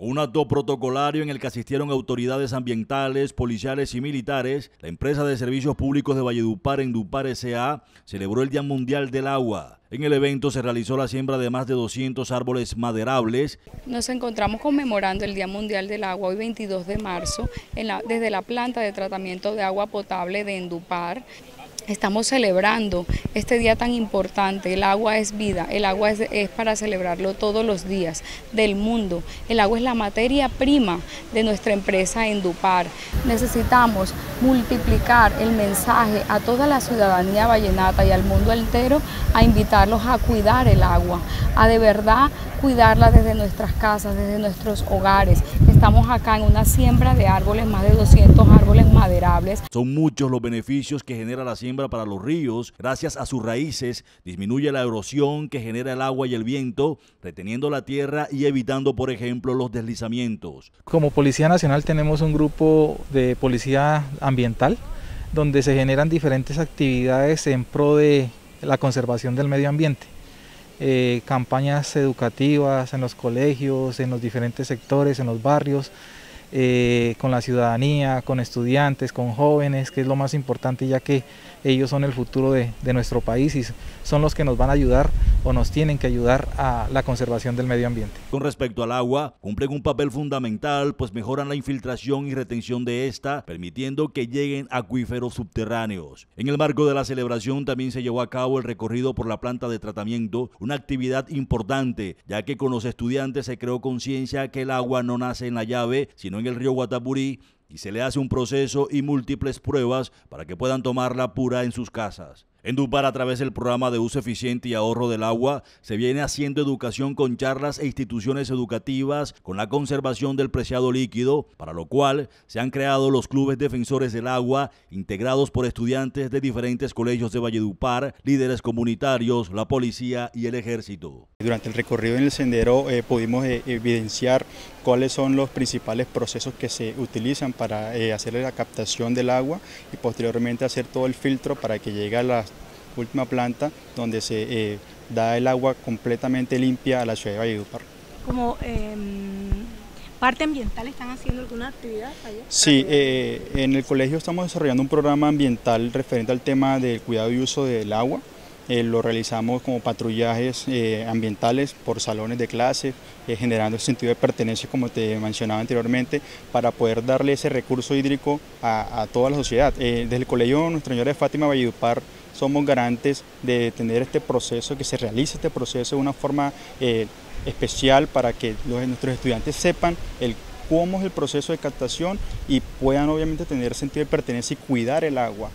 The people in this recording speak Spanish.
Un acto protocolario en el que asistieron autoridades ambientales, policiales y militares, la empresa de servicios públicos de Valledupar, Endupar S.A., celebró el Día Mundial del Agua. En el evento se realizó la siembra de más de 200 árboles maderables. Nos encontramos conmemorando el Día Mundial del Agua hoy 22 de marzo desde la planta de tratamiento de agua potable de Endupar Estamos celebrando este día tan importante. El agua es vida, el agua es, para celebrarlo todos los días del mundo. El agua es la materia prima de nuestra empresa Endupar. Necesitamos multiplicar el mensaje a toda la ciudadanía vallenata y al mundo entero a invitarlos a cuidar el agua, a de verdad cuidarla desde nuestras casas, desde nuestros hogares. Estamos acá en una siembra de árboles, más de 200 árboles maderables. Son muchos los beneficios que genera la siembra para los ríos. Gracias a sus raíces disminuye la erosión que genera el agua y el viento, reteniendo la tierra y evitando, por ejemplo, los deslizamientos. Como Policía Nacional tenemos un grupo de policía ambiental donde se generan diferentes actividades en pro de la conservación del medio ambiente. Eh, campañas educativas en los colegios, en los diferentes sectores, en los barrios, eh, con la ciudadanía, con estudiantes, con jóvenes, que es lo más importante ya que ellos son el futuro de, nuestro país y son los que nos van a ayudar o nos tienen que ayudar a la conservación del medio ambiente. Con respecto al agua, cumplen un papel fundamental pues mejoran la infiltración y retención de esta, permitiendo que lleguen acuíferos subterráneos. En el marco de la celebración también se llevó a cabo el recorrido por la planta de tratamiento, una actividad importante, ya que con los estudiantes se creó conciencia que el agua no nace en la llave, sino en el río Guatapurí y se le hace un proceso y múltiples pruebas para que puedan tomarla pura en sus casas. En Dupar, a través del programa de uso eficiente y ahorro del agua, se viene haciendo educación con charlas e instituciones educativas con la conservación del preciado líquido, para lo cual se han creado los clubes defensores del agua, integrados por estudiantes de diferentes colegios de Valledupar, líderes comunitarios, la policía y el ejército. Durante el recorrido en el sendero eh, pudimos eh, evidenciar cuáles son los principales procesos que se utilizan para eh, hacer la captación del agua y posteriormente hacer todo el filtro para que llegue a la última planta donde se eh, da el agua completamente limpia a la ciudad de Valledupar. Como em, parte ambiental, ¿están haciendo alguna actividad allá? Sí, eh, en el colegio estamos desarrollando un programa ambiental referente al tema del cuidado y uso del agua. Eh, lo realizamos como patrullajes ambientales por salones de clase, generando el sentido de pertenencia, como te mencionaba anteriormente, para poder darle ese recurso hídrico a, toda la sociedad. desde el colegio Nuestra Señora de Fátima Valledupar somos garantes de tener este proceso, que se realice este proceso de una forma eh, especial para que nuestros estudiantes sepan cómo es el proceso de captación y puedan obviamente tener sentido de pertenencia y cuidar el agua.